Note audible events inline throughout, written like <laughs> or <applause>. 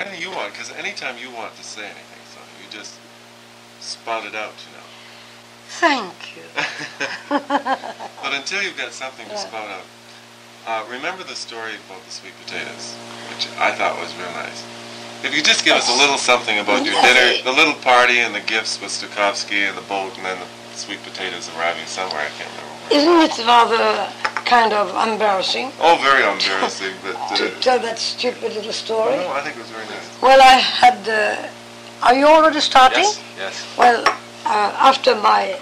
Anything you want, because anytime you want to say anything, so you just spout it out, you know. Thank you. <laughs> But until you've got something to Yeah. spout out, uh, remember the story about the sweet potatoes, which I thought was real nice. If you just give us a little something about your dinner, the little party and the gifts with Stokowski and the boat and then the sweet potatoes arriving somewhere, I can't remember. where. Isn't it rather kind of embarrassing Oh, very embarrassing, but <laughs> to uh, tell that stupid little story? no, I think it was very nice. Well, I had. Uh, are you already starting? Yes, yes. Well, uh, after my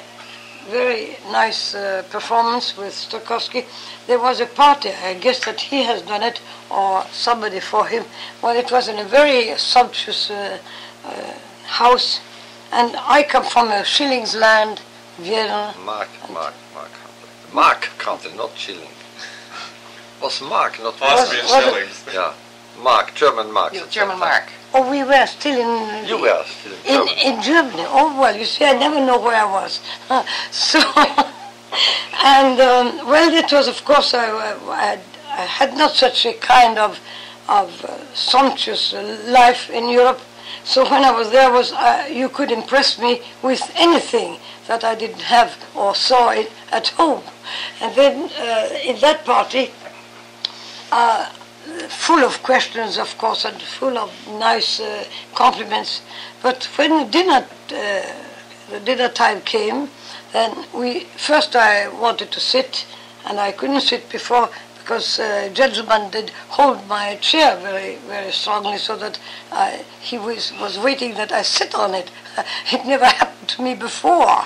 very nice uh, performance with Stokowski, there was a party. I guess that he has done it or somebody for him. Well, it was in a very sumptuous uh, uh, house, and I come from a shillings land, Vienna. Mark, Mark, Mark. Mark country, not shilling. Was Mark, not Austrian was it- shillings. Yeah. Mark, German Mark. You- German mark. Oh, we were still in. You were still in In, Germany. in Germany. Oh, well, you see, I never know where I was. <laughs> so, <laughs> and, um, well, it was, of course, I, I, had, I had not such a kind of, of uh, sumptuous uh, life in Europe. So when I was there, was uh, you could impress me with anything that I didn't have or saw it at home. And then uh, in that party, uh, full of questions, of course, and full of nice uh, compliments. But when dinner, uh, the dinner time came, then we first I wanted to sit, and I couldn't sit before because uh, gentleman did hold my chair very, very strongly, so that I, he was was waiting that I sit on it. <laughs> It never happened to me before.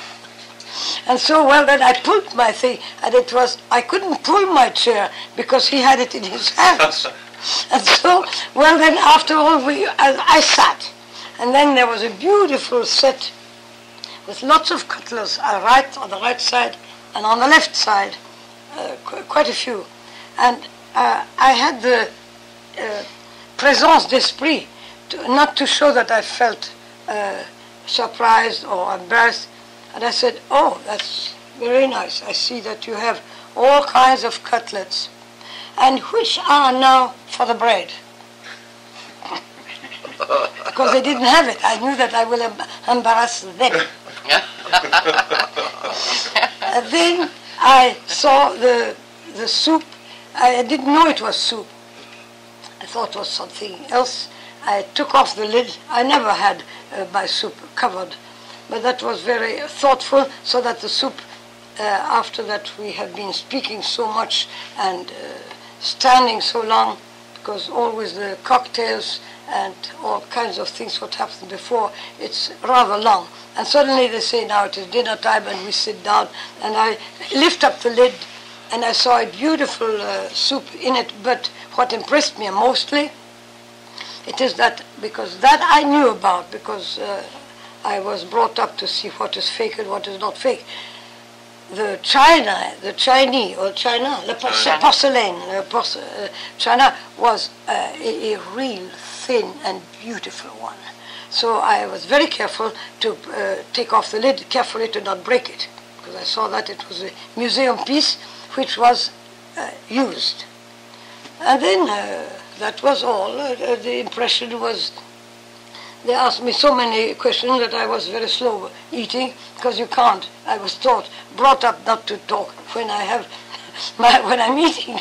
And so, well, then I pulled my thing, and it was, I couldn't pull my chair because he had it in his hands. <laughs> and so, well, then after all, we, I, I sat. And then there was a beautiful set with lots of cutlers, uh, right on the right side and on the left side, uh, qu- quite a few. And uh, I had the uh, présence d'esprit, to, not to show that I felt uh, surprised or embarrassed. And I said, oh, that's very nice. I see that you have all kinds of cutlets. And which are now for the bread? <laughs> because they didn't have it. I knew that I will em- embarrass them. <laughs> and then I saw the, the soup. I didn't know it was soup. I thought it was something else. I took off the lid. I never had uh, my soup covered, but that was very thoughtful so that the soup, uh, after that we have been speaking so much and uh, standing so long, because always the cocktails and all kinds of things what happened before, it's rather long. And suddenly they say now it is dinner time and we sit down and I lift up the lid and I saw a beautiful uh, soup in it, but what impressed me mostly, it is that because that I knew about because uh, I was brought up to see what is fake and what is not fake. The China, the Chinese or China, the porce- China. porcelain, uh, uh, China was uh, a, a real thin and beautiful one. So I was very careful to uh, take off the lid, carefully to not break it, because I saw that it was a museum piece which was uh, used. And then uh, that was all. Uh, the impression was they asked me so many questions that I was very slow eating because you can't. I was taught, brought up not to talk when I have <laughs> my, when I'm eating.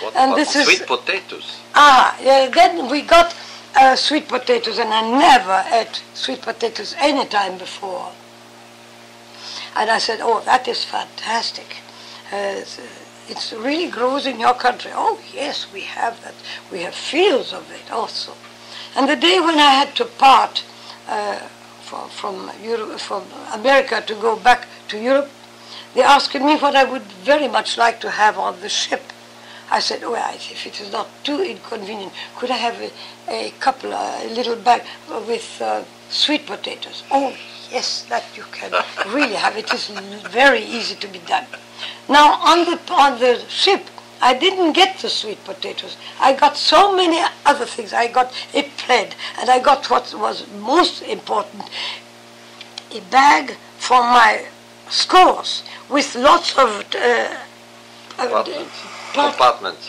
What And this is- sweet potatoes? Ah, yeah, then we got uh, sweet potatoes, and I never ate sweet potatoes any time before. And I said, "Oh, that is fantastic. Uh, uh, really grows in your country." Oh, yes, we have that. We have fields of it also. And the day when I had to part uh, from from, Europe, from America to go back to Europe, they asked me what I would very much like to have on the ship. I said, oh, I- if it is not too inconvenient, could I have a, a couple, a little bag with uh, sweet potatoes? Oh, yes, that you can really have. It is very easy to be done. Now, on the, on the ship, I didn't get the sweet potatoes. I got so many other things. I got a plaid, and I got what was most important, a bag for my scores with lots of uh, uh, Buttons. Compartments.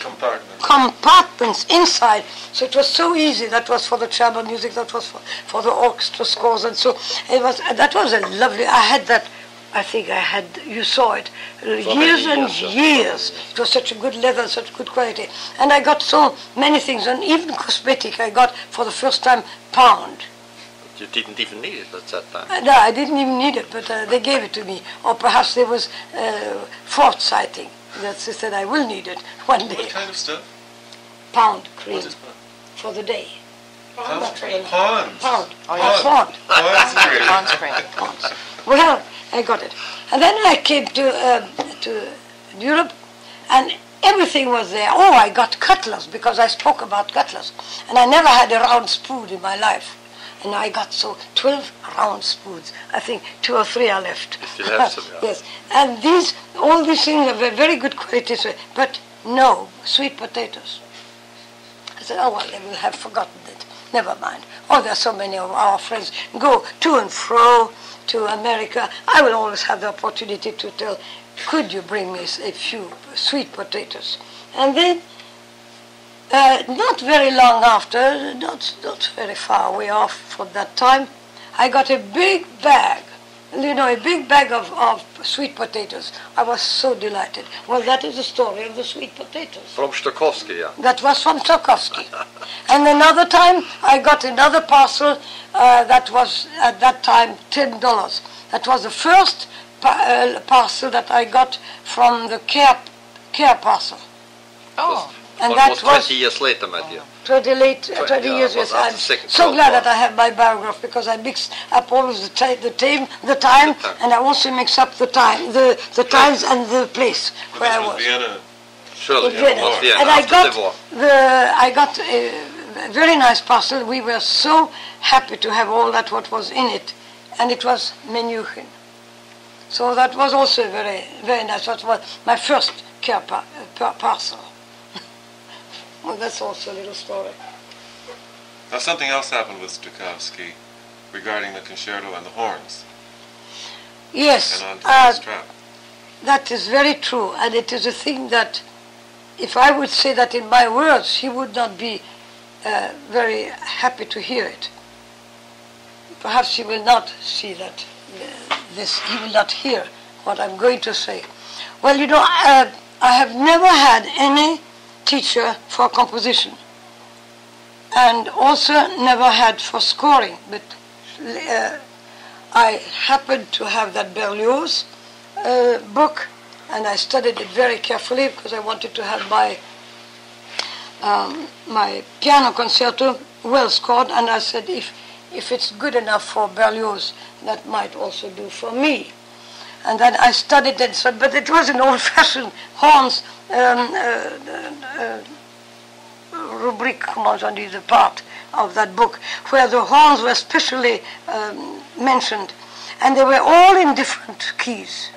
Compartments inside. So it was so easy. That was for the chamber music. That was for, for the orchestra scores, and so it was. That was a lovely. I had that. I think I had. You saw it. many years and years, years. It was such a good leather, such good quality, and I got so many things, and even cosmetic. I got for the first time pound. You didn't even need it at that time. Uh, No, I didn't even need it, but uh, they gave it to me. Or perhaps there was uh, foresighting that they said I will need it <laughs> one day. What kind of stuff? Pound cream What is what? for the day. Pond. cream. Pond. Pound. Oh, yes. Pound. Pond's cream. Pond's cream. Pounds. Well, I got it. And then I came to, um to Europe, and everything was there. Oh, I got cutlers because I spoke about cutlers. And I never had a round spoon in my life. And I got so 12 round spoons. I think two or three are left. You still have some, yeah. <laughs> yes. And these, all these things are very good quality, but no sweet potatoes. I said, oh, well, they will have forgotten it. Never mind. Oh, there are so many of our friends go to and fro to America. I will always have the opportunity to tell, could you bring me a few sweet potatoes? And then, uh, not very long after, not, not very far away off from that time, I got a big bag, you know, a big bag of, of sweet potatoes. I was so delighted. Well, that is the story of the sweet potatoes. From Stokowski, yeah. That was from Tchaikovsky. <laughs> and another time, I got another parcel uh, that was at that time ten dollars. That was the first pa- uh, parcel that I got from the care care parcel. Oh, And Almost that was 20 years later, my dear. 20, late, uh, Twen- 20 yeah, years. but Yes, I'm so part, glad that. I have my biograph because I mix up always the, ti- the time, the time, time. and I also mix up the time, the the times and the place where I was was. Vienna. Surely, in yeah, Vienna. Vienna, and I got the I got a very nice parcel. We were so happy to have all that what was in it, and it was Menuhin. So that was also very very nice. That was my first care pa- uh, pa- parcel. Well, that's also a little story. Now something else happened with Stokowski regarding the concerto and the horns Yes, and uh, that is very true, and it is a thing that, if I would say that in my words, he would not be uh, very happy to hear it. Perhaps he will not see that uh, this. He will not hear what I'm going to say. Well, you know, uh, I have never had any teacher for composition, and also never had for scoring. But uh, I happened to have that Berlioz uh, book, and I studied it very carefully because I wanted to have my um, my piano concerto well scored, and I said if if it's good enough for Berlioz, that might also do for me. And then I studied it, but it was an old-fashioned horns Um, uh, uh, uh, rubric, comment on the part of that book, where the horns were specially um, mentioned, and they were all in different keys.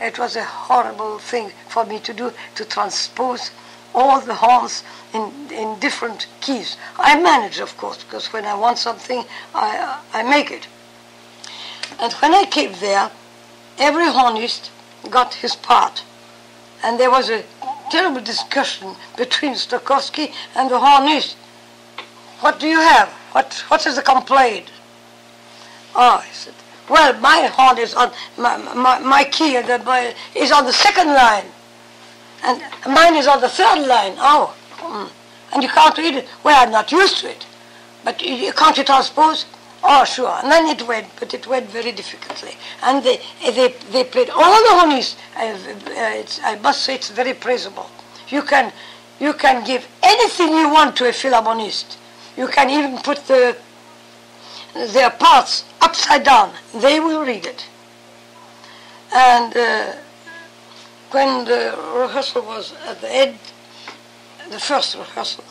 It was a horrible thing for me to do, to transpose all the horns in, in different keys. I manage, of course, because when I want something, I, I make it. And when I came there, every hornist got his part. And there was a terrible discussion between Stokowski and the hornist. What do you have? What, what is the complaint? Oh, I said, well, my horn is on, my, my, my key the, my, is on the second line. And mine is on the third line. Oh, mm. and you can't read it. Well, I'm not used to it. But you, you can't you transpose? Oh, sure. And then it went, but it went very difficultly. And they, they, they played all the harmonies. Uh, I must say it's very praisable. You can, you can give anything you want to a philharmonist. You can even put the, their parts upside down. They will read it. And uh, when the rehearsal was at the end, the first rehearsal,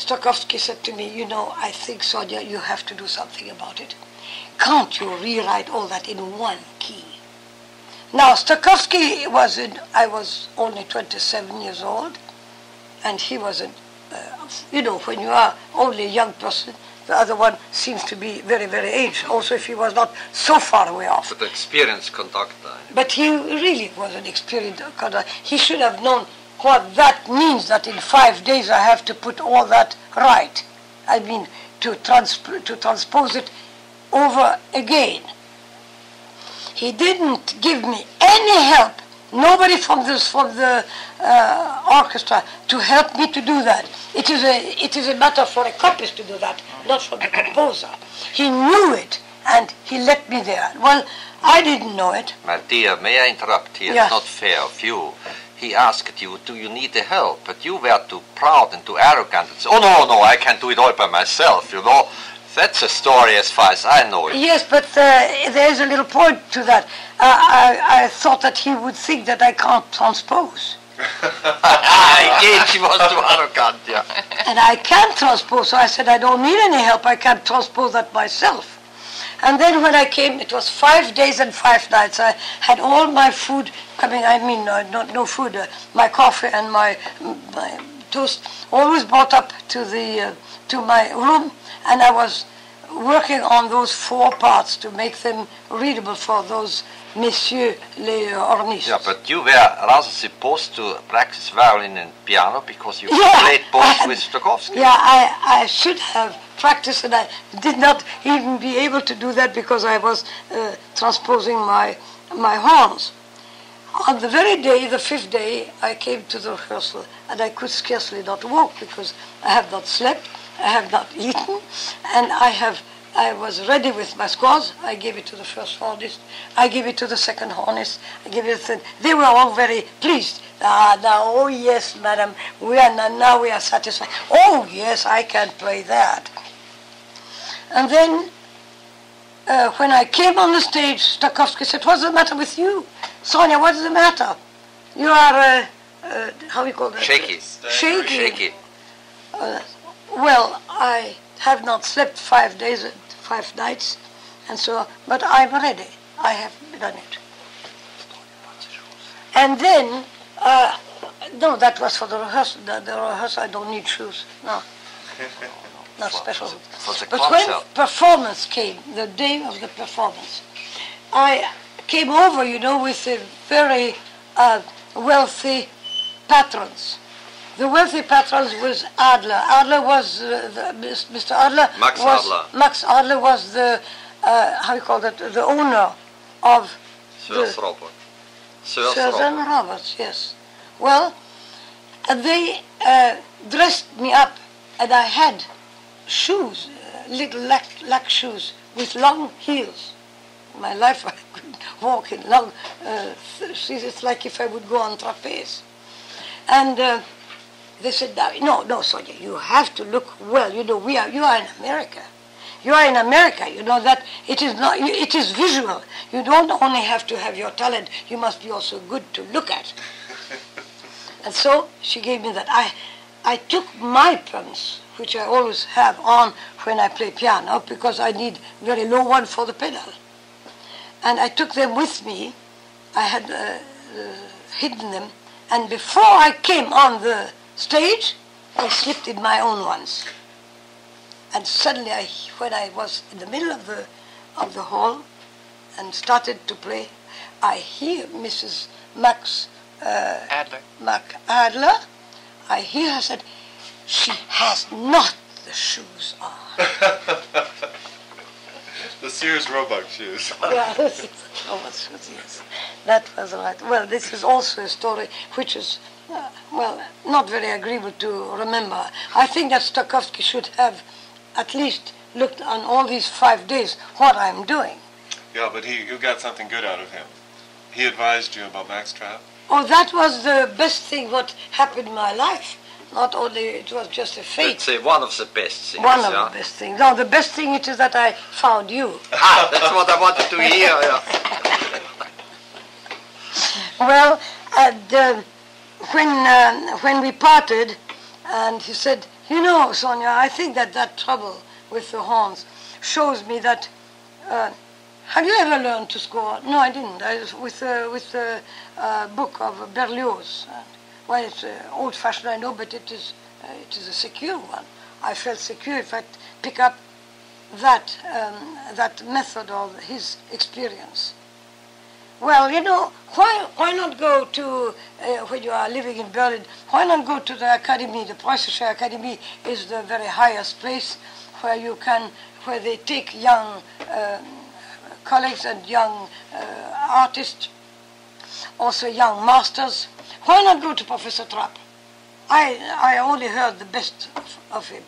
Stokowski said to me, you know, I think, Sonia, you have to do something about it. Can't you rewrite all that in one key? Now, Stokowski was in, I was only 27 years old, and he was in, uh, you know, when you are only a young person, the other one seems to be very, very aged, also if he was not so far away off. But experienced conductor. But he really was an experienced conductor. He should have known what that means that in five days I have to put all that right. I mean, to, transp- to transpose it over again. He didn't give me any help, nobody from, this, from the uh, orchestra to help me to do that. It is, a, it is a matter for a copyist to do that, not for the composer. He knew it and he let me there. Well, I didn't know it. My dear, may I interrupt here? Yes. It's not fair of you. He asked you, do you need the help? But you were too proud and too arrogant. And said, oh, no, no, I can do it all by myself, you know. That's a story as far as I know it. Yes, but uh, there is a little point to that. Uh, I, I thought that he would think that I can't transpose. <laughs> Again, she was too arrogant, yeah. And I can transpose, so I said, I don't need any help. I can transpose that myself. And then when I came, it was five days and five nights. I had all my food coming, I mean, uh, not, no food, uh, my coffee and my, my toast, always brought up to, the, uh, to my room. And I was working on those four parts to make them readable for those les ornistes. Yeah, but you were rather supposed to practice violin and piano because you Yeah, played both I- <laughs> with Stokowski. Yeah, I, I should have practiced and I did not even be able to do that because I was uh, transposing my, my horns. On the very day, the fifth day, I came to the rehearsal and I could scarcely not walk because I have not slept, I have not eaten, and I have I was ready with my scores. I gave it to the first hornist. I gave it to the second hornist. I gave it to They were all very pleased. Ah, now, oh yes, madam, we are now, now we are satisfied. Oh yes, I can play that. And then, uh, when I came on the stage, Stokowski said, "What's the matter with you, Sonia? What's the matter? You are uh, uh, how you call that? Shaky. Shaky. Shaky. Uh, well, I have not slept five days five nights, and so, but I'm ready. I have done it. And then, uh, no, that was for the rehearsal. The, the rehearsal, I don't need shoes. No, <laughs> not For- special. for the but when concert. performance came, the day of the performance, I came over, you know, with a very uh, wealthy patrons. The wealthy patrons was Adler. Adler was uh, the, Mr. Adler. Max was, Adler. Max Adler was the uh, how you call that? The owner of Sirs Robert. Sirs Robert. Roberts. Yes. Well, uh, they uh, dressed me up, and I had shoes, uh, little lac, lac shoes with long heels. My life, <laughs> I could walk in long. Uh, th- it's like if I would go on trapeze, and. They said, no, no, Sonia, you have to look well. You know, we are, you are in America. You are in America. You know that it is not, it is visual. You don't only have to have your talent, you must be also good to look at. <laughs> and so she gave me that. I, I took my pumps, which I always have on when I play piano, because I need very low one for the pedal. And I took them with me. I had uh, uh, hidden them. And before I came on the stage, I slipped in my own ones. And suddenly, I, when I was in the middle of the, of the hall and started to play, I hear Mrs. Max uh, Adler. Mac Adler. I hear her said, she has not the shoes on. <laughs> the Sears Roebuck shoes. yeah, this is, what's, what's, yes, that was right. Well, this is also a story which is, uh, well, not very agreeable to remember. I think that Stokowski should have at least looked on all these five days what I'm doing. Yeah, but he, you got something good out of him. He advised you about Max Trapp. Oh, that was the best thing what happened in my life. Not only it was just a fate. Let's say one of the best things. One of yeah? the best things. No, the best thing it is that I found you. Ah, that's what I wanted to hear. Yeah. <laughs> Well, and, uh, when uh, when we parted, and he said, "You know, Sonia, I think that that trouble with the horns shows me that." Uh, have you ever learned to score? No, I didn't. I was with uh, with uh, book of Berlioz. Uh, well, it's uh, old-fashioned, I know, but it is uh, it is a secure one. I felt secure if I pick up that um, that method of his experience. Well, you know, why why not go to uh, when you are living in Berlin? Why not go to the academy? The Preußische Academy is the very highest place where you can where they take young um colleagues and young uh, artists, also young masters. Why not go to Professor Trapp? I I only heard the best of, of him.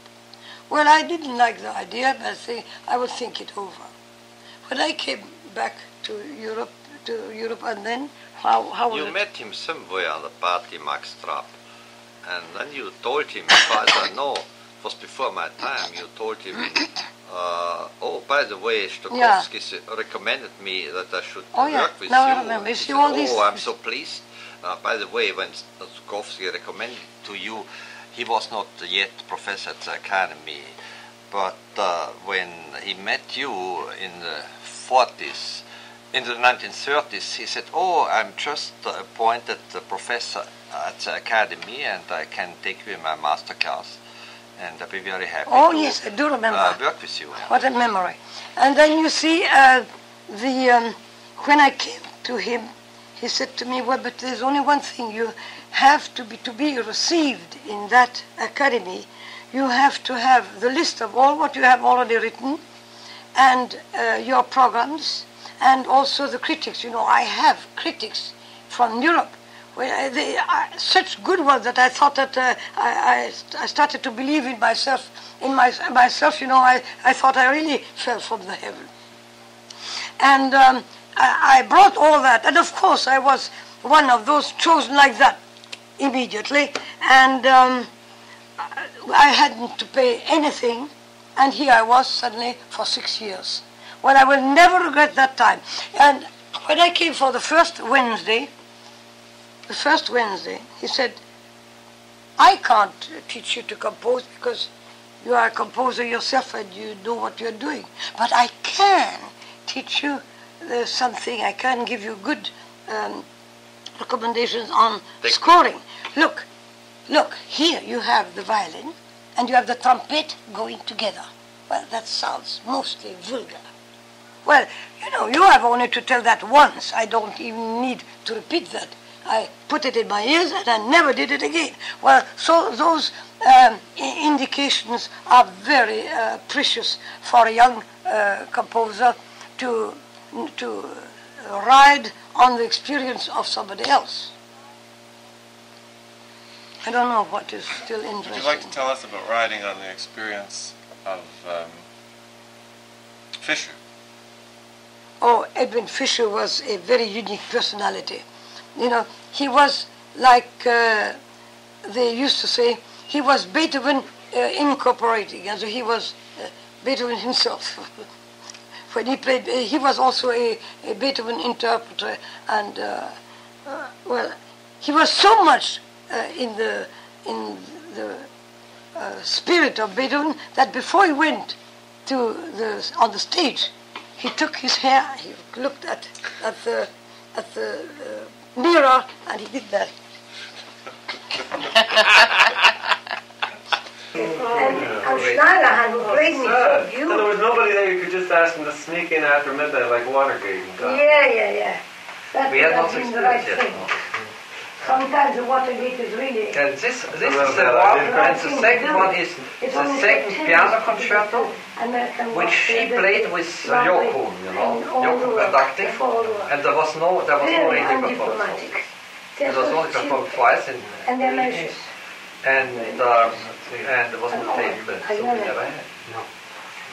Well, I didn't like the idea, but I think I would think it over. When I came back to Europe, to Europe, and then how how You met him somewhere on the party, Max Trapp, and then you told him, as far as I know, it was before my time, you told him, <coughs> uh, oh, by the way, Stokowski s- recommended me that I should Oh, yeah. work with Now I you. remember. He said, all oh, these- I'm so pleased. Uh, by the way, when Stokowski recommended to you, he was not yet professor at the academy, but uh, when he met you in the 40s, in the 1930s, he said, "Oh, I'm just appointed the professor at the academy, and I can take you in my master class, and I'll be very happy Oh to yes, I do remember. uh, work with you." What a memory. And then you see, uh, the um, when I came to him, he said to me, "Well, but there's only one thing you have to be to be received in that academy. You have to have the list of all what you have already written, and uh, your programs, and also the critics. You know, I have critics from Europe." Well, they are such good ones that I thought that uh, I, I, started to believe in myself. In my, myself, you know, I, I thought I really fell from the heaven. And um, I, I brought all that, and of course I was one of those chosen like that immediately. And um, I hadn't to pay anything, and here I was suddenly for six years. Well, I will never regret that time. And when I came for the first Wednesday, the first Wednesday, he said, I can't teach you to compose because you are a composer yourself and you know what you're doing. But I can teach you uh, something. I can give you good um, recommendations on Thank- scoring. Look, look, here you have the violin and you have the trumpet going together. Well, that sounds mostly vulgar. Well, you know, you have only to tell that once. I don't even need to repeat that. I put it in my ears and I never did it again. Well, so those um, indications are very uh, precious for a young uh, composer to to ride on the experience of somebody else. I don't know what is still interesting. Would you like to tell us about riding on the experience of um, Fischer? Oh, Edwin Fischer was a very unique personality. You know, he was like uh, they used to say, he was Beethoven uh, incorporating, and so he was uh, Beethoven himself. <laughs> when he played, uh, he was also a, a Beethoven interpreter, and uh, uh, well, he was so much in the in the spirit of Beethoven that before he went to the on the stage, he took his hair, he looked at at the at the uh, mirror, and he did that. and, and Schneiderhan, who played me so And there was nobody there you could just ask them to sneak in after midnight like Watergate and talk. Yeah, yeah, yeah. That We had have lots of been right experience, thing. yes. Sometimes the Watergate is really. And this, this is the one, and the second one is It's the second piano concerto, which rock, she played with uh, lovely Joachim, you know, and all Joachim over, conducting, and there was no, there was no Very radio performance. It was only performed twice in And they're three nice. days. and uh, and there was no tape, so I we never had.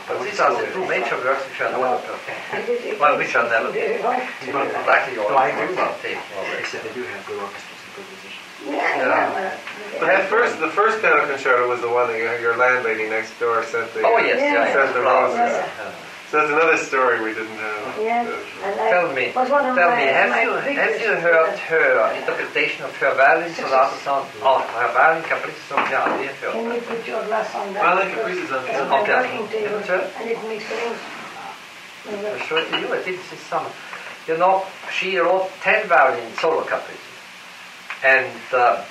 But these are the two major works which are never performed. <laughs> Well, which are never Practically all No, I agree performed with on tape. more or less. Except they do have good orchestras and. Yeah, Yeah. yeah. But the first, the first piano concerto was the one that your, your landlady next door sent the. Oh yes, Yeah. yeah, yeah. Sent the roses. yeah. So that's another story we didn't have. Yeah, Uh, and I- Tell me, was one of tell my- me, have my you have biggest, you heard her interpretation of her violin sonata song, <laughs> or her violin caprice song? Yeah, I have Can heard. you put your glass on that? Violin Because caprices on it's piano. my Okay. working table, Sure. and it makes rings. I showed it to you. I did this summer. You know, she wrote ten violin solo caprices, and uh,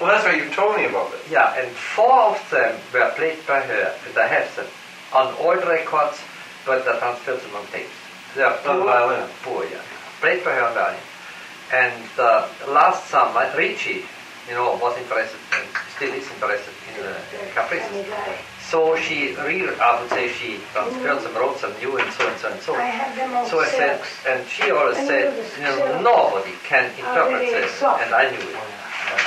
well, that's right. You told me about it. yeah, and four of them were played by her, and I have them on old records, but transferred them on tapes. They are On poor, violin. poor, yeah. played by her in Berlin. And uh, last summer, Richie, you know, was interested and still is interested in the in caprices. So she, re- I would say she transferred some wrote some new and so and so and so. I have them on So I said, and she always said, you know you know, nobody can interpret really this, soft. and I knew it.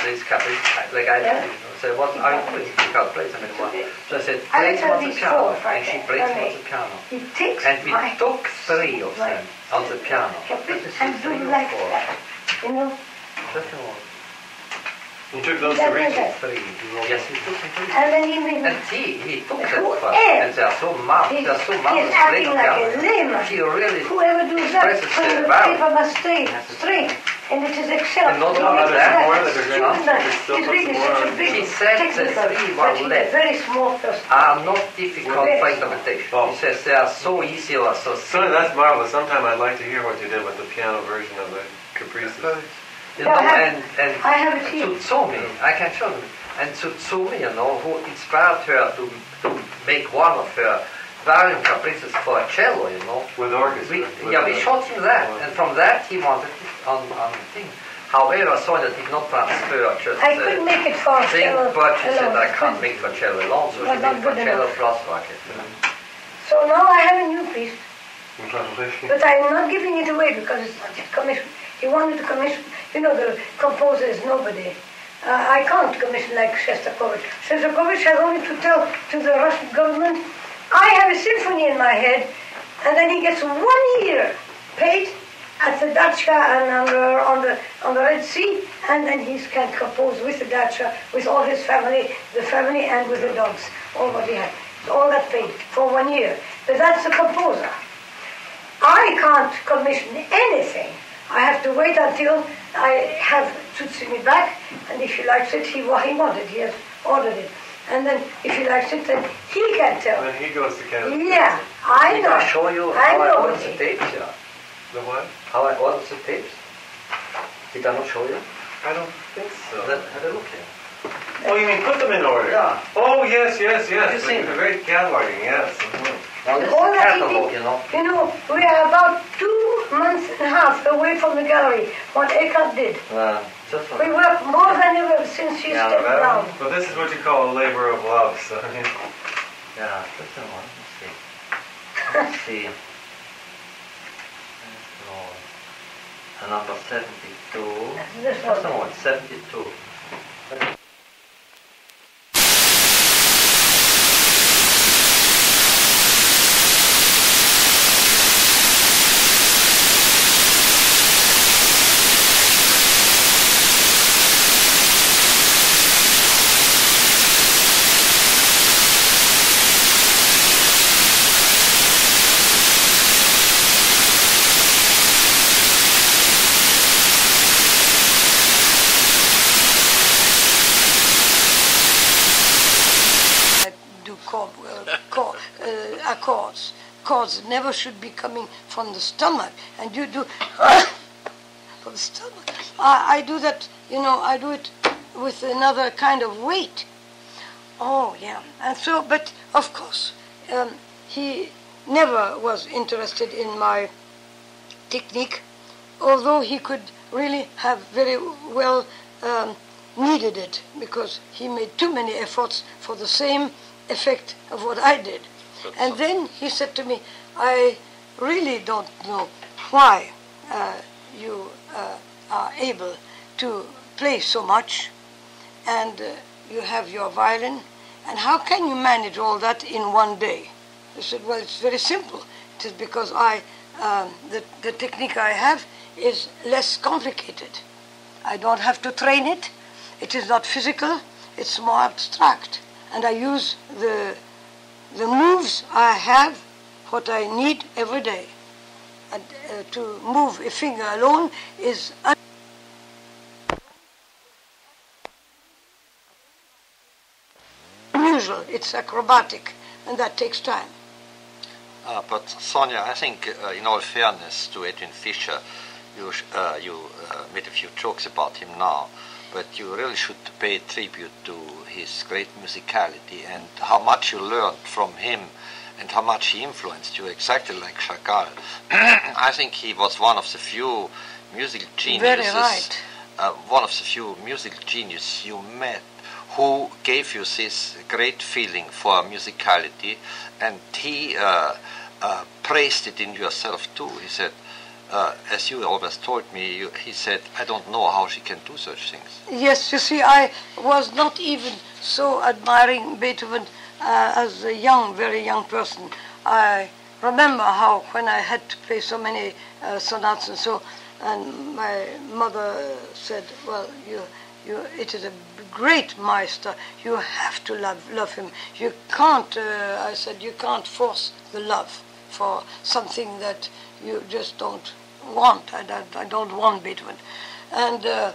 This caprice, like I Yeah. knew. it. So what are you doing? You can't play them anymore. So I said, I play tell the piano, and she played Okay. on the piano. And we took three of them on the piano. and do like that. You know, Just a moment. You took those That to was it. Three. Yes, he took them and then he made me And he, he took that Who and they are so marked, they are so he's marvelous acting like a piano. layman. She really Whoever does that, the the paper must stay straight, and it is excellent. And not He only that, that. more that they're going to- man. there's still He's put really some more such a on. big He said the three but were left. very small person. are not difficult for interpretation. Oh. He says they are so easy or so So that's marvelous. Sometime I'd like to hear what you did with the piano version of the Caprices. You Yeah, know, I have- and, and I have it here. Tsutsumi, I can show them. And Tsutsumi, you know, who inspired her to, to make one of her violin caprices for a cello, you know. With orchestra. We, with yeah, we showed him that, and from that he wanted it on, on the thing. However, Sonia did not transfer just I could the make it for uh, thing, cello but she said. I can't make for cello alone, so But she made for cello enough. plus rocket. So now I have a new piece, Lovely. but I'm not giving it away because it's not yet commissioned. He wanted to commission, you know, the composer is nobody. Uh, I can't commission like Shostakovich. Shostakovich has only to tell to the Russian government, I have a symphony in my head, and then he gets one year paid at the dacha and on the, on the, on the Red Sea, and then he can compose with the dacha, with all his family, the family and with the dogs, all what he had. All that paid for one year. But that's the composer. I can't commission anything. I have to wait until I have Tsutsumi back, and if he likes it, he, wa- he wanted, he has ordered it. And then if he likes it, then he can tell. When he goes to Canada. Yeah, I Did know. I show you I how I know. ordered the tapes? Yeah. The what? How I ordered the tapes? Did I not show you? I don't think so. Then have a look here. Oh, you mean put them in order? Yeah. Oh, yes, yes, yes. Have you seen the them? great cataloging, yes. mhm. Now this All the that catalog, you know. You know, we are about two months and a half away from the gallery, what Eckhardt did. Uh, just We work more than ever since he Yeah, stepped well, down. Well, this is what you call a labor of love. So, <laughs> Yeah, just a moment. Let's see. Let's <laughs> see. Number 72. This Just a one. moment, 72. I do chord, uh, accords. Never should be coming from the stomach, and you do <coughs> from the stomach. I, I do that, you know, I do it with another kind of weight. Oh yeah, and so, but of course, um, he never was interested in my technique, although he could really have very well um, needed it because he made too many efforts for the same effect of what I did. And then he said to me, I really don't know why uh, you uh, are able to play so much and uh, you have your violin, and how can you manage all that in one day? I said, well, it's very simple. It is because I, um, the, the technique I have is less complicated. I don't have to train it. It is not physical. It's more abstract. And I use the, the moves I have, what I need every day. And uh, to move a finger alone is un- unusual. It's acrobatic, and that takes time. Uh, but Sonia, I think, uh, in all fairness to Edwin Fischer, you uh, you uh, made a few jokes about him now, but you really should pay tribute to his great musicality and how much you learned from him and how much he influenced you, exactly like Chagall. <clears throat> I think he was one of the few musical geniuses. Very right. Uh, one of the few musical geniuses you met who gave you this great feeling for musicality, and he uh, uh, praised it in yourself too. He said, uh, as you always told me, you, he said, I don't know how she can do such things. Yes, you see, I was not even so admiring Beethoven uh, as a young, very young person. I remember how when I had to play so many uh, sonatas and so, and my mother said, "Well, you, you, it is a great master. You have to love, love him. You can't." Uh, I said, "You can't force the love for something that you just don't want. I, don't- I don't want Beethoven," and. Uh,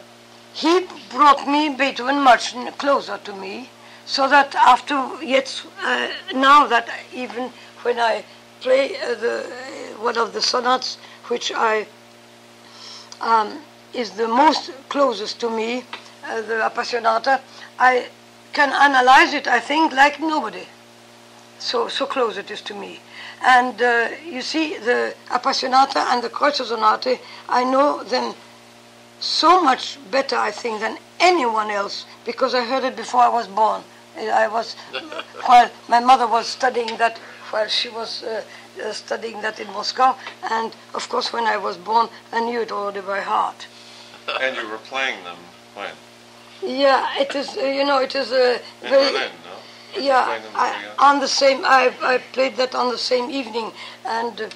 he brought me Beethoven much closer to me, so that after yet uh, now that even when I play uh, the uh, one of the sonatas which I um, is the most closest to me, uh, the Appassionata, I can analyze it. I think like nobody. So so close it is to me. And uh, you see, the Appassionata and the Kreutzer Sonate, I know them so much better, I think, than anyone else because I heard it before I was born. I was, <laughs> while my mother was studying that, while she was uh, uh, studying that in Moscow, and of course, when I was born, I knew it already by heart. And you were playing them when? Yeah, it is. Uh, you know, it is a In very. Berlin, no? Yeah, I, on the same. I I played that on the same evening, and uh,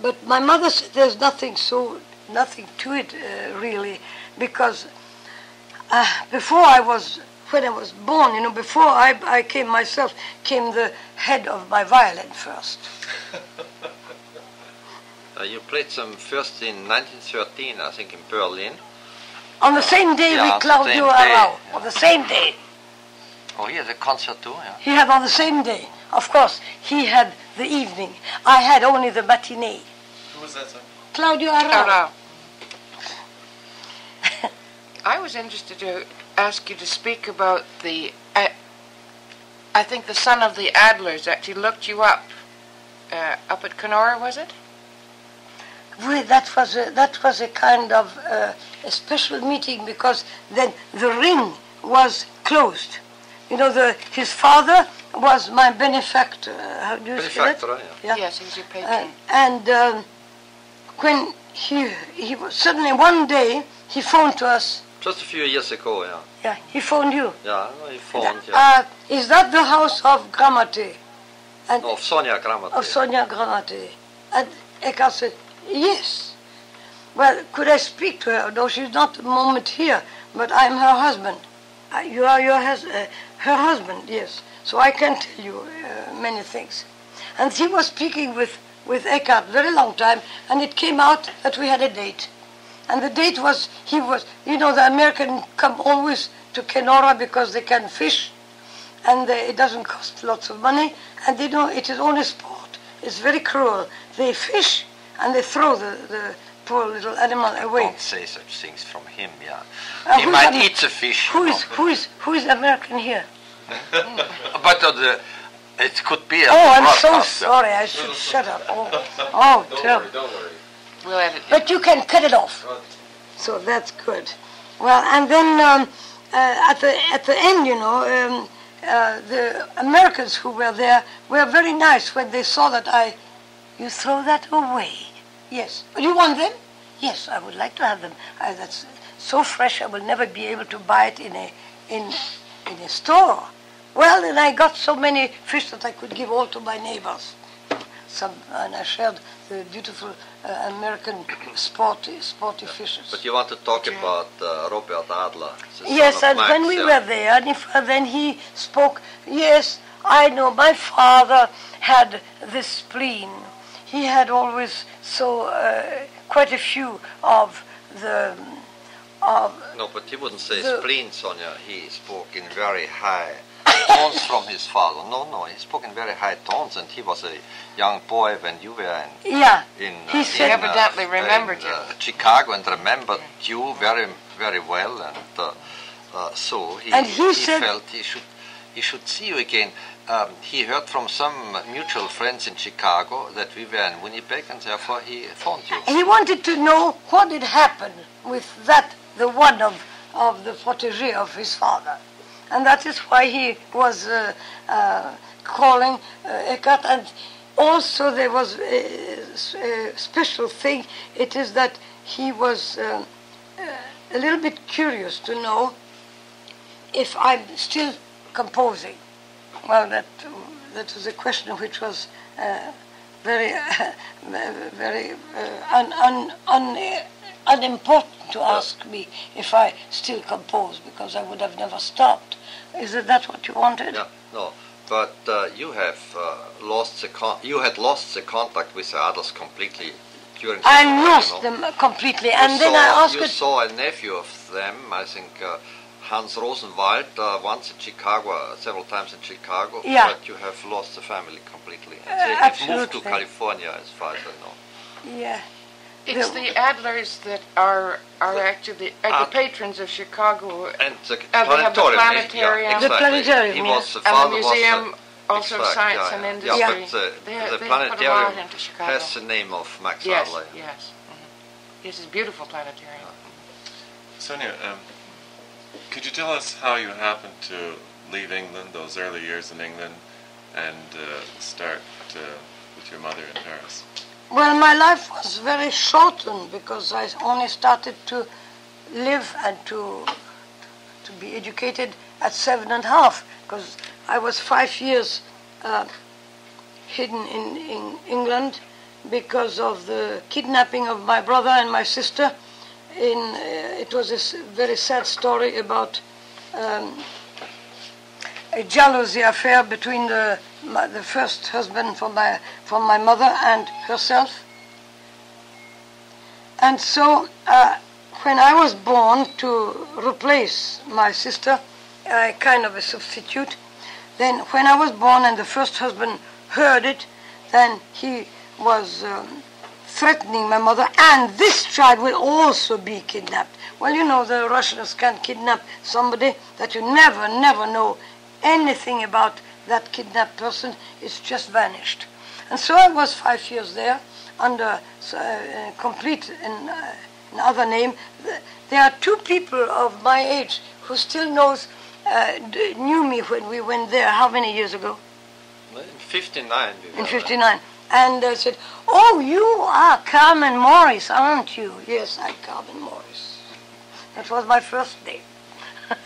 but my mother said there's nothing so nothing to it uh, really, because uh, before I was when I was born, you know, before I I came myself, came the head of my violin first. <laughs> Uh, you played some first in 1913, I think, in Berlin. On the same day yeah, with Claudio Arrau. yeah. On the same day. Oh, he had a concert too, yeah. He had on the same day. Of course, he had the evening. I had only the matinee. Who was that, son? Claudio Arrau. Hello. <laughs> I was interested to ask you to speak about the. I, I think the son of the Adlers actually looked you up. Uh, up at Kenora, was it? We, that was a, that was a kind of uh, a special meeting because then the ring was closed. You know, the his father was my benefactor. How do you say that? Benefactor, yeah. Yeah. Yes, he was your Uh, patron. and um, when he he was suddenly one day he phoned to us. Just a few years ago, yeah. Yeah, he phoned you. Yeah, he phoned, yeah. Uh, is that the house of Gramatté? And of Sonia Gramatté. of Sonia Gramatté. And Eckhardt said, yes. Well, could I speak to her? No, she's not a moment here, but I'm her husband. Uh, you are your hus- uh, her husband, yes. So I can tell you uh, many things. And he was speaking with, with Eckhardt very long time, and it came out that we had a date. And the date was, he was, you know, the American come always to Kenora because they can fish, and they, it doesn't cost lots of money, and they know it is only sport. It's very cruel. They fish, and they throw the, the poor little animal away. Don't say such things from him, yeah. Uh, he might Amer- eat the fish. Who is, who is, who is American here? But uh, the, it could be a Oh, I'm so broadcast, sorry. I should shut up. Oh, oh terrible. Don't worry. We'll edit it. But you can cut it off. So that's good. Well, and then um, uh, at the at the end, you know, um, uh, the Americans who were there were very nice when they saw that I. You throw that away. Yes. Do you want them? Yes, I would like to have them. Uh, that's so fresh. I will never be able to buy it in a in in a store. Well, and I got so many fish that I could give all to my neighbors. Some, and I shared the beautiful uh, American sporty, sporty fishes. But you want to talk about uh, Robert Adler. Yes, and Max, when we yeah. were there, and if, uh, then he spoke, yes, I know, my father had this spleen. He had always so, uh, quite a few of the, of, No, but he wouldn't say spleen, Sonia. He spoke in very high tones from his father. No, no, he spoke in very high tones, and he was a young boy when you were in yeah, in, He uh, said- in, evidently uh, remembered in, you. uh, Chicago and remembered you very very well, and uh, uh, so he, And he said- felt he should he should see you again. Um, he heard from some mutual friends in Chicago that we were in Winnipeg, and therefore he phoned you. And he wanted to know what had happened with that, the one of, of the protege of his father. And that is why he was uh, uh, calling uh, Eckhardt. And also there was a, a special thing. It is that he was um, uh, a little bit curious to know if I'm still composing. Well, that that was a question which was uh, very, <laughs> very uh, un, un, un, unimportant to ask me if I still compose because I would have never stopped. Is it that what you wanted? Yeah, no. But uh, you have uh, lost the con- you had lost the contact with the others completely during. The I lost you know? them completely, You and then I asked You saw a nephew of them, I think, uh, Hans Rosenwald, uh, once in Chicago, uh, several times in Chicago. Yeah. But you have lost the family completely. And Uh, they moved to. California, as far as I know. Yeah. It's The- the Adlers that are are actually are Ah. the patrons of Chicago, And the And they have the planetarium. planetarium. Yeah, The planetarium, He was the and the father was museum also of exact, science yeah, and industry. Yeah, but the, They- the they put a lot planetarium into Chicago. has the name of Max Yes, Adler. yes. mhm. This is a beautiful planetarium. Sonia, um, could you tell us how you happened to leave England, those early years in England, and uh, start uh, with your mother in Paris? Well, my life was very shortened because I only started to live and to to be educated at seven and a half because I was five years uh, hidden in, in England because of the kidnapping of my brother and my sister. In uh, it was a very sad story about um, a jealousy affair between the my, the first husband for my from my mother and herself. And so, uh, when I was born to replace my sister, uh, kind of a substitute, then when I was born and the first husband heard it, then he was um, threatening my mother, and this child will also be kidnapped. Well, you know, the Russians can kidnap somebody that you never, never know anything about that kidnapped person. is just vanished. And so I was five years there under uh, uh, complete and uh, another name. There are two people of my age who still knows uh, knew me when we went there. How many years ago? In 59 In '59. And I said, "Oh, you are Carmen Morris, aren't you?" Yes, I'm Carmen Morris. That was my first name. That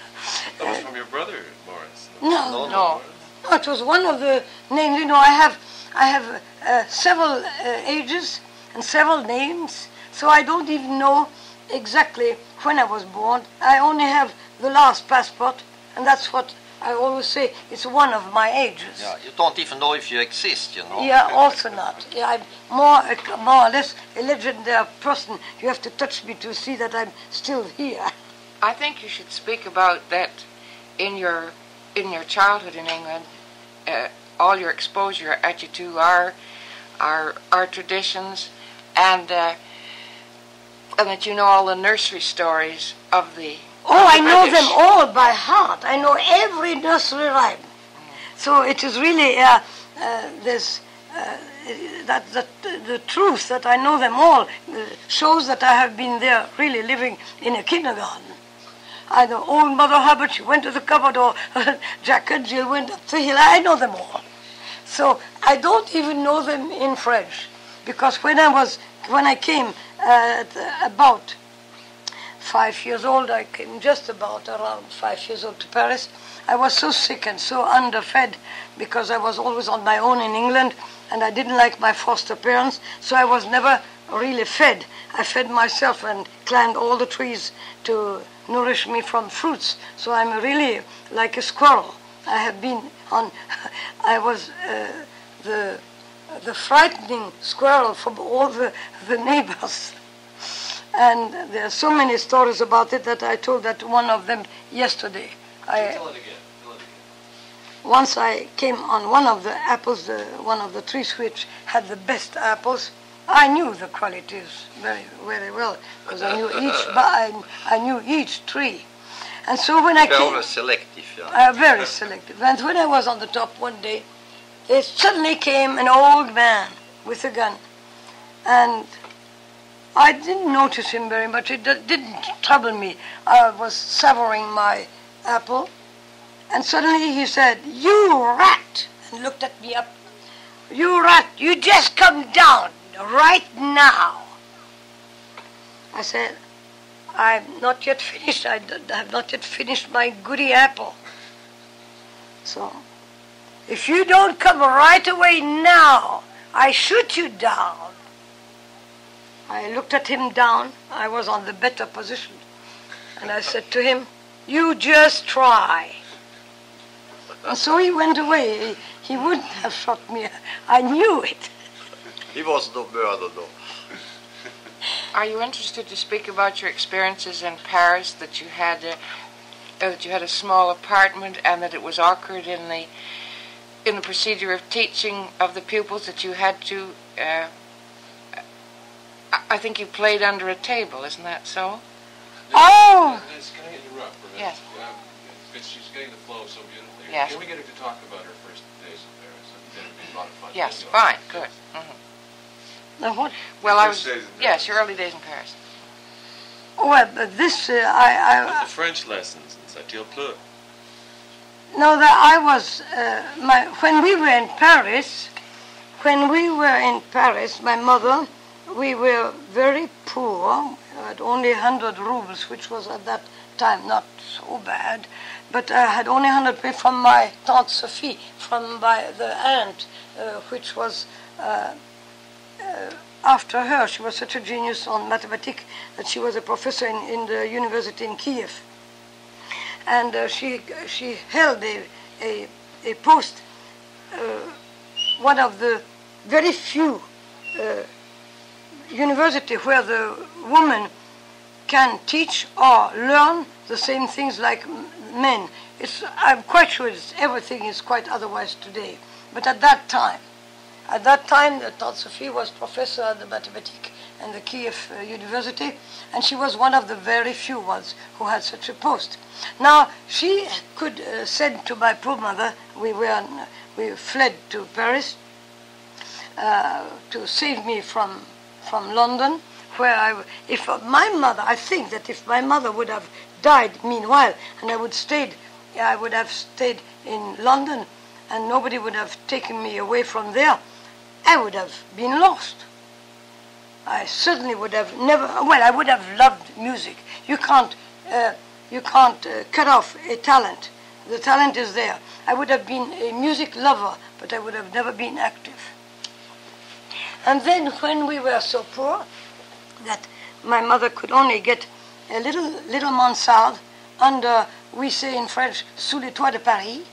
was <laughs> from your brother, Morris. No, No, no, No, No, it was one of the names. You know, I have, I have uh, several uh, ages and several names, so I don't even know exactly when I was born. I only have the last passport, and that's what I always say. It's one of my ages. Yeah, you don't even know if you exist, you know. Yeah, also not. Yeah, I'm more, a- more or less a legendary person. You have to touch me to see that I'm still here. I think you should speak about that in your in your childhood in England. Uh, all your exposure at you to our our our traditions, and uh, and that you know all the nursery stories of the. Oh, of I the know British. them all by heart. I know every nursery rhyme. So it is really uh, uh, this uh, that, that the truth that I know them all uh, shows that I have been there really living in a kindergarten. I know old Mother Hubbard, she went to the cupboard, or <laughs> Jack and Jill went up the hill. I know them all. So I don't even know them in French, because when I was when I came uh, about five years old, I came just about around five years old to Paris. I was so sick and so underfed because I was always on my own in England, and I didn't like my foster parents, so I was never really fed. I fed myself and climbed all the trees to nourish me from fruits. So I'm really like a squirrel. I have been on. <laughs> I was uh, the the frightening squirrel from all the, the neighbors. <laughs> And there are so many stories about it that I told that one of them yesterday. I, Tell it again. Tell it again. once I came on one of the apples, uh, one of the trees which had the best apples. I knew the qualities very, very well because I knew each, <laughs> I, I knew each tree. And so when I came, selective, yeah. uh, very selective. And when I was on the top one day, there suddenly came an old man with a gun. And I didn't notice him very much. It d- didn't trouble me. I was savoring my apple. And suddenly he said, You rat! And looked at me up. You rat, you just come down right now. I said, I'm not yet finished. I have not yet finished my goody apple. So, if you don't come right away now, I shoot you down. I looked at him down. I was on the better position. And I said to him, You just try. And so he went away. He wouldn't have shot me. I knew it. He was no murder, though. Are you interested to speak about your experiences in Paris? That you had a, uh, that you had a small apartment and that it was awkward in the in the procedure of teaching of the pupils that you had to. Uh, I- I think you played under a table, isn't that so? Oh! Liz, can I interrupt for a minute? Yes. Um, it's- she's getting the flow so beautifully. Yes. Can we get her to talk about her first days in Paris? I think that'd be a lot of fun. Yes, fine, good. hmm Now what? Well, I was days in yes, your early days in Paris. Well, but this, uh, I, I, the French lessons in Saint-Pleu. No, that I was uh, my when we were in Paris. When we were in Paris, my mother, we were very poor. We had only hundred rubles, which was at that time not so bad. But I had only hundred pay from my tante Sophie, from my the aunt, uh, which was. Uh, uh, after her, she was such a genius on mathematics that she was a professor in, in the university in Kiev and uh, she she held a a, a post, uh, one of the very few uh, university where the woman can teach or learn the same things like men. It's, I'm quite sure it's, everything is quite otherwise today. But at that time, at that time, Tante Sophie was professor at the mathematics and the Kiev uh, University, and she was one of the very few ones who had such a post. Now, she could uh, send to my poor mother, we, were, we fled to Paris uh, to save me from, from London, where I, if my mother, I think that if my mother would have died meanwhile, and I would stayed, I would have stayed in London, and nobody would have taken me away from there, I would have been lost. I certainly would have never. Well, I would have loved music. You can't, uh, you can't uh, cut off a talent. The talent is there. I would have been a music lover, but I would have never been active. And then, when we were so poor that my mother could only get a little little mansard under, we say in French, sous les toits de Paris,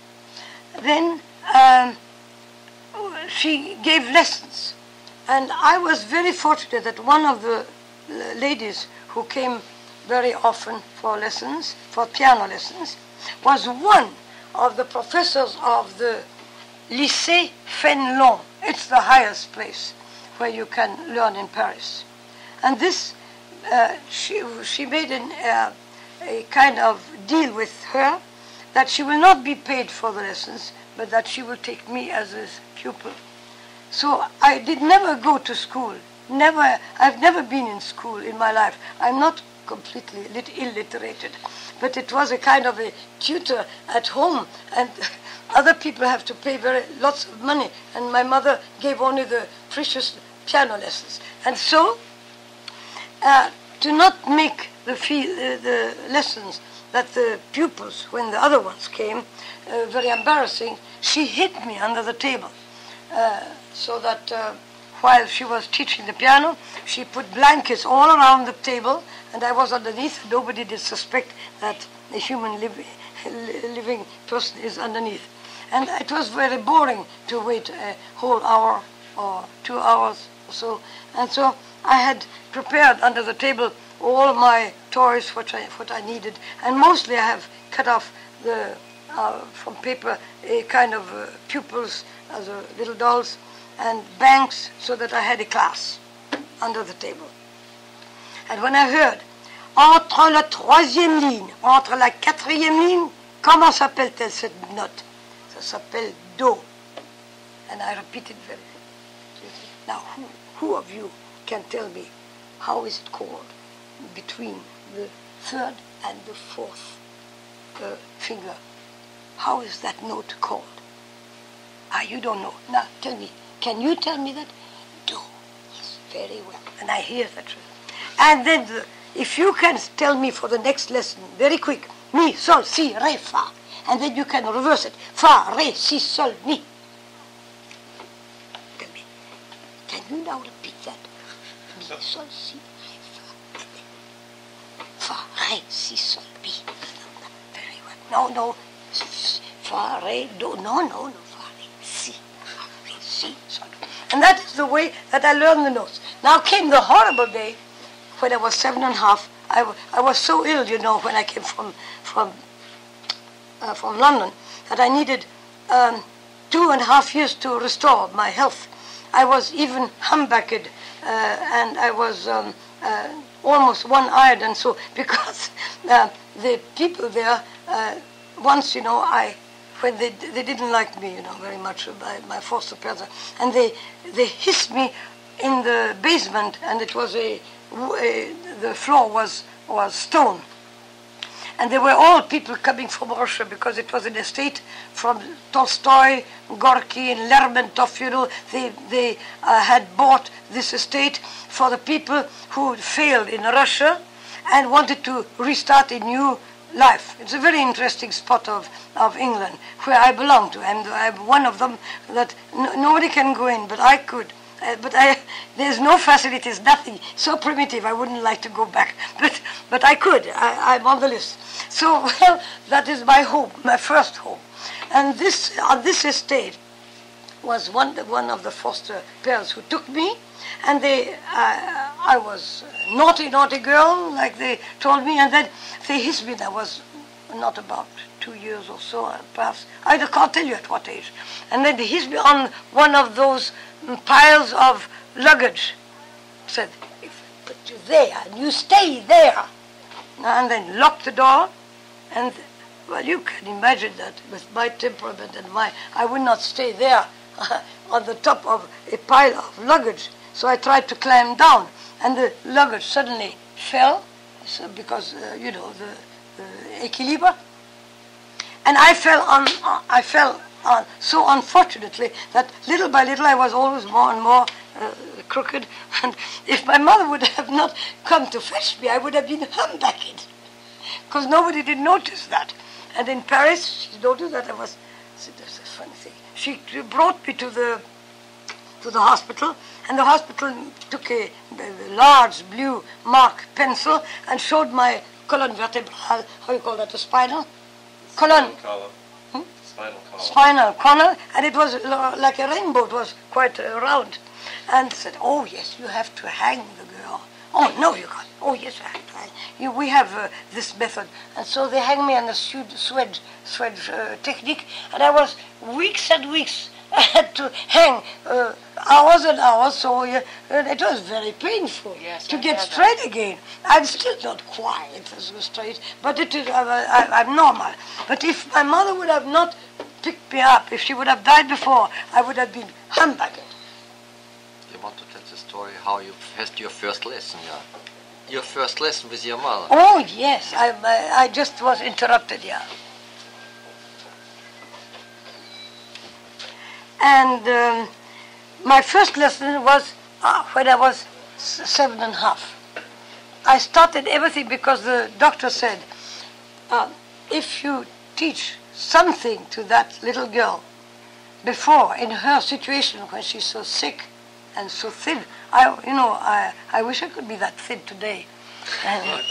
then um, she gave lessons. And I was very fortunate that one of the ladies who came very often for lessons, for piano lessons, was one of the professors of the Lycée Fénelon. It's the highest place where you can learn in Paris. And this, uh, she, she made an, uh, a kind of deal with her that she will not be paid for the lessons, but that she will take me as a pupil. So I did never go to school. Never, I've never been in school in my life. I'm not completely lit- illiterated, but it was a kind of a tutor at home, and <laughs> other people have to pay very lots of money, and my mother gave only the precious piano lessons, and so uh, to not make the, fee, uh, the lessons that the pupils, when the other ones came, uh, very embarrassing, she hit me under the table. Uh, so that uh, while she was teaching the piano, she put blankets all around the table, and I was underneath. Nobody did suspect that a human liv- living person is underneath. And it was very boring to wait a whole hour or two hours or so. And so I had prepared under the table all my toys, what I, what I needed, and mostly I have cut off the uh, from paper a kind of uh, pupils as uh, little dolls and banks so that I had a class under the table. And when I heard, entre la troisième ligne, entre la quatrième ligne, comment s'appelle-t-elle cette note Ça s'appelle Do. And I repeated very Now, who, who of you can tell me how is it called between the third and the fourth uh, finger? How is that note called? Ah, you don't know. Now, tell me. Can you tell me that? Do. Yes, very well. And I hear that. And then, the, if you can tell me for the next lesson, very quick, mi, sol, si, re, fa. And then you can reverse it. Fa, re, si, sol, mi. Tell me. Can you now repeat that? Mi, sol, si, re, fa. Fa, re, si, sol, mi. Very well. No, no. Fa, re, do. No, no, no. Fa, re, si. Fa, re, si. And that is the way that I learned the notes. Now came the horrible day when I was seven and a half. I, I was so ill, you know, when I came from from uh, from London that I needed um, two and a half years to restore my health. I was even humbucked, uh, and I was um, uh, almost one-eyed, and so <laughs> because uh, the people there, uh, once you know, I when they they didn't like me, you know, very much by my foster parents, and they they hissed me in the basement, and it was a, a the floor was was stone and they were all people coming from Russia because it was an estate from Tolstoy, Gorky, and Lermontov. You know, they they uh, had bought this estate for the people who failed in Russia and wanted to restart a new life. It's a very interesting spot of, of England where I belong to, and I'm one of them that no, nobody can go in, but I could. Uh, but I, <laughs> there's no facilities, nothing. So primitive, I wouldn't like to go back. <laughs> But, but I could. I, I'm on the list. So, <laughs> well, that is my home, my first home. And this, on this estate was one, one of the foster parents who took me. And they, uh, I was naughty, naughty girl, like they told me. And then they hissed me. I was not about two years or so, uh, perhaps. I can't tell you at what age. And then they hissed me on one of those piles of luggage. Said, put you there and you stay there. And then locked the door. And, well, you can imagine that with my temperament and my, I would not stay there <laughs> on the top of a pile of luggage. So I tried to climb down. And the luggage suddenly fell so because, uh, you know, the, the. And I fell on, I fell on so unfortunately that little by little I was always more and more uh, crooked. <laughs> And if my mother would have not come to fetch me, I would have been humbucked. Because nobody did notice that. And in Paris, she noticed that I was, that's a funny thing. She brought me to the, to the hospital, and the hospital took a, large blue mark pencil and showed my column vertebral, how you call that, the spinal? Column. Spinal column. Spinal column. spinal column, and it was like a rainbow. It was quite uh, round. And said, "Oh yes, you have to hang the girl." Oh no, you can't. Oh yes, I hang. You, we have uh, this method, and so they hang me on the swedge uh, technique, and I was weeks and weeks. I <laughs> had to hang uh, hours and hours, so uh, it was very painful Yes, to I get know that. straight again. I'm still not quite as straight, but it is, uh, I, I'm normal. But if my mother would have not picked me up, if she would have died before, I would have been humbugged. You want to tell the story how you had your first lesson, yeah? Your first lesson with your mother. Oh yes, I, I, just was interrupted, yeah. And um, my first lesson was uh, when I was seven and a half. I started everything because the doctor said, uh, if you teach something to that little girl before in her situation when she's so sick and so thin, I, you know, I, I wish I could be that thin today. And,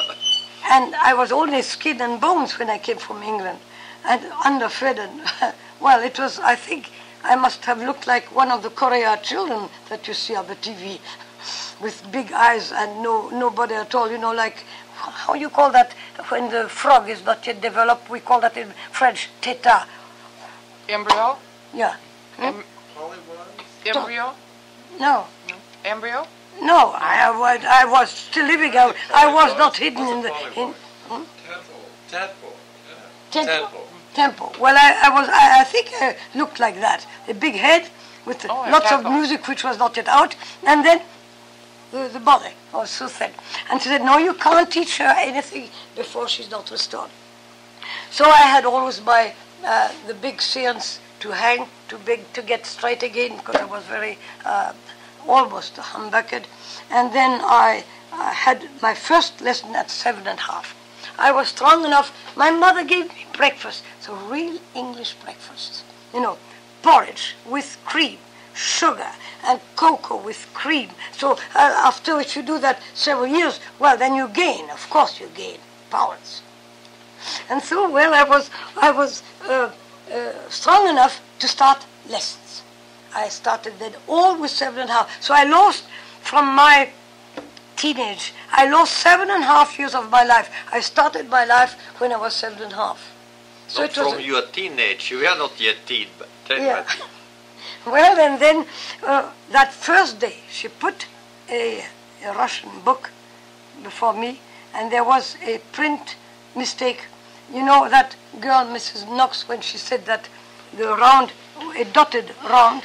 and I was only skin and bones when I came from England and underfed and, <laughs> well, it was, I think, I must have looked like one of the Korea children that you see on the TV <laughs> with big eyes and no nobody at all, you know, like, how you call that when the frog is not yet developed? We call that in French, teta. Embryo? Yeah. Hmm? Em- embryo? No. Embryo? No, I, was, I was still living out. I was not hidden in the in Tadpole. Tadpole. Yeah. temple. Tadpole. Temple. Well, I, I was. I, I think I looked like that. A big head with Oh, lots of music, which was not yet out, and then the, the body was so thin. And she said, "No, you can't teach her anything before she's not restored." So I had always my uh, the big seance to hang, too big to get straight again because I was very uh, almost humbucked. And then I had my first lesson at seven and a half. I was strong enough. My mother gave me breakfast, so real English breakfast. You know, porridge with cream, sugar, and cocoa with cream. So uh, after if you do that several years, well, then you gain. Of course, you gain pounds. And so, well, I was, I was uh, uh, strong enough to start lessons. I started then all with seven and a half. So I lost from my teenage, I lost seven and a half years of my life. I started my life when I was seven and a half. So Not it was from your teenage. You were not yet teen, but then Yeah. <laughs> Well, and then uh, that first day, she put a, a Russian book before me, and there was a print mistake. You know that girl, Mrs. Knox, when she said that the round, a dotted round,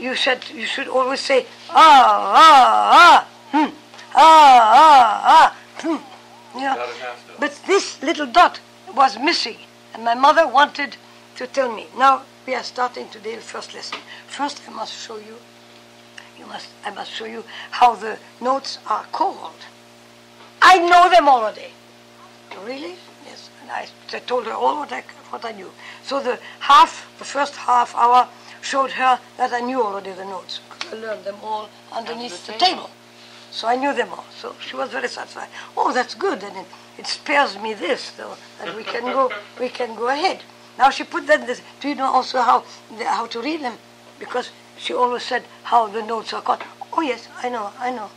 you said you should always say ah ah ah hmm, ah ah ah hmm. You know, Got it half done. but this little dot was missing, and my mother wanted to tell me. Now we are starting today the first lesson. First, I must show you. You must. I must show you how the notes are called. I know them already. Really? Yes. And I, I told her all what I what I knew. So the half, the first half hour, showed her that I knew already the notes. because I learned them all underneath the the table. table. So I knew them all. So she was very satisfied. Oh, that's good. And it, it spares me this, so that we can go <laughs> we can go ahead. Now she put that this. Do you know also how the, how to read them? Because she always said how the notes are called. Oh yes, I know, I know.